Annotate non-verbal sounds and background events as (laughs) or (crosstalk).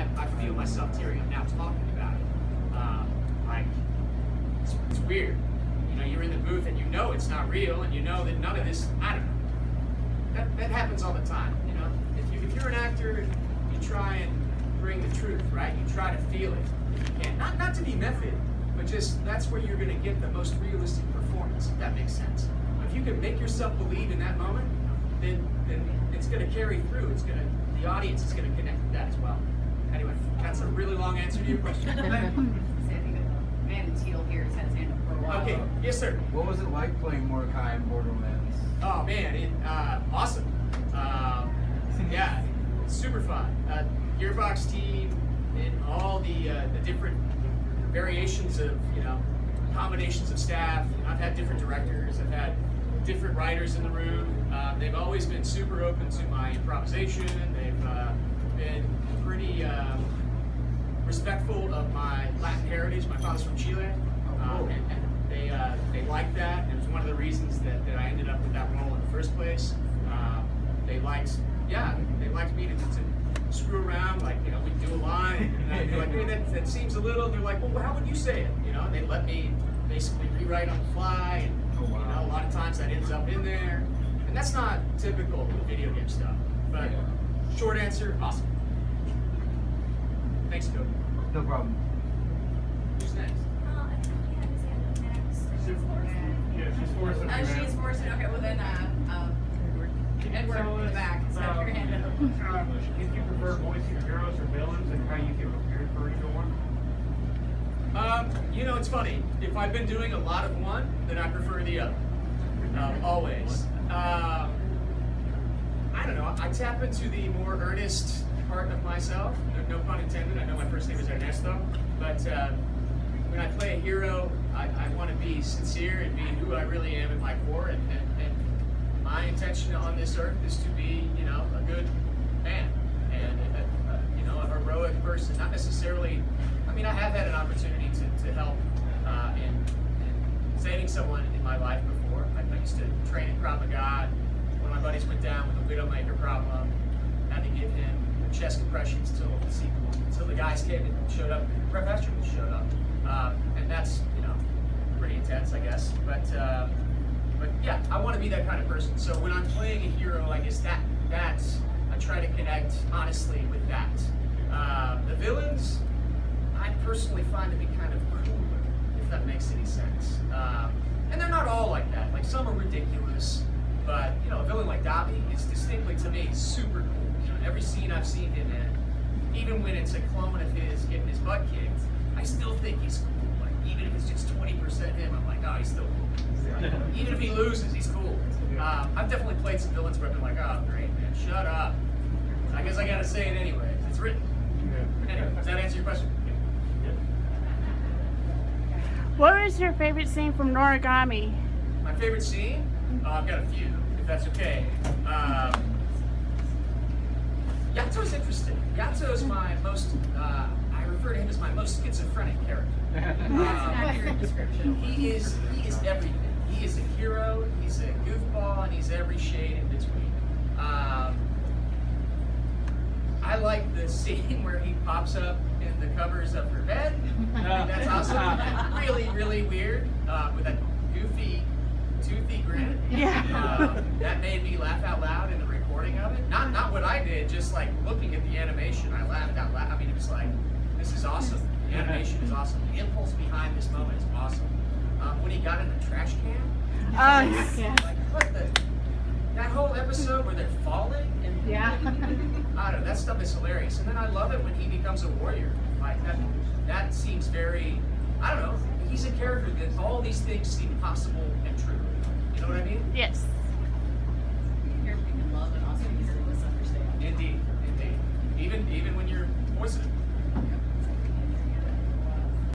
I, I feel myself tearing up now talking about it. Um, like, it's, it's weird. You know, you're in the booth and you know it's not real, and you know that none of this, I don't know. That, that happens all the time, you know? If, you, if you're an actor, you try and bring the truth, right? You try to feel it. Can. Not, not to be method, but just that's where you're going to get the most realistic performance, if that makes sense. If you can make yourself believe in that moment, then, then it's going to carry through. It's going to, the audience is going to connect with that as well. Anyway, that's a really long answer to your question. (laughs) I man in teal here has had his hand up for a while. okay, yes, sir. What was it like playing Mordecai in Borderlands? Oh man, it, uh, awesome. Um, yeah, super fun. Uh, Gearbox team and all the uh, the different variations of you know combinations of staff. I've had different directors. I've had different writers in the room. Uh, they've always been super open to my improvisation. They've uh, been pretty um, respectful of my Latin heritage. My father's from Chile. Um, and, and they uh, they liked that. It was one of the reasons that, that I ended up with that role in the first place. Um, they liked, yeah, they liked me to, to screw around, like you know, we do a line, and I'd be like, hey, that, that seems a little. And they're like, well, how would you say it? You know, and they let me basically rewrite on the fly, and Oh, wow. you know, a lot of times that ends up in there, and that's not typical with video game stuff. But Yeah. short answer, awesome. Thanks, Cody. No problem. Who's next? Yeah, she's forced Oh, she's forced it. Okay, well then, uh, um, Edward in the back. It's got your hand up. (laughs) uh, If you prefer voicing heroes or villains and how you get prepared for either one? Um, you know, it's funny. If I've been doing a lot of one, then I prefer the other. Um, always. Um, I don't know. I tap into the more earnest part of myself. No, no pun intended. I know my first name is Ernesto, but uh, when I play a hero, I, I want to be sincere and be who I really am at my core. And, and, and my intention on this earth is to be, you know, a good man and a, a, you know a heroic person. Not necessarily. I mean, I have had an opportunity to, to help uh, in, in saving someone in my life before. I, I used to train in Krav Maga. One of my buddies went down with a Widowmaker problem. Had to give him chest compressions till until the guys came and showed up. Professionals showed up, um, and that's you know pretty intense, I guess. But uh, but yeah, I want to be that kind of person. So when I'm playing a hero, I guess that that's I try to connect honestly with that. Uh, the villains, I personally find to be kind of cooler, if that makes any sense. And they're not all like that. Like some are ridiculous, but you know, a villain like Dabi is distinctly to me super cool. You know, every scene I've seen him in, even when it's a clone of his getting his butt kicked, I still think he's cool. Like even if it's just 20% him, I'm like, oh, he's still cool. Even if he loses, he's cool. Uh, I've definitely played some villains where I've been like, oh, great, man, shut up. I guess I gotta say it anyway. It's written. Anyway, does that answer your question? What was your favorite scene from Noragami? My favorite scene? Oh, I've got a few, if that's okay. Um, is interesting. Yato is my most, uh, I refer to him as my most schizophrenic character. (laughs) An accurate description. He is he is everything. He is a hero. He's a goofball, and he's every shade in between. Um, I like the (laughs) scene where he pops up in the covers of her bed. I think that's awesome. (laughs) really, really weird uh, with that (laughs) that made me laugh out loud in the recording of it. Not not what I did, just like looking at the animation, I laughed out loud. I mean, it was like, this is awesome. The animation is awesome. The impulse behind this moment is awesome. Um, when he got in the trash can, Oh, (laughs) yeah. like what the, that whole episode where they're falling and Yeah. (laughs) I don't know, that stuff is hilarious. And then I love it when he becomes a warrior. Like that, that seems very, I don't know. He's a character that all these things seem possible and true. Know what I mean? Yes. You're in love and also easily misunderstand. Indeed, indeed. Even even when your voice is.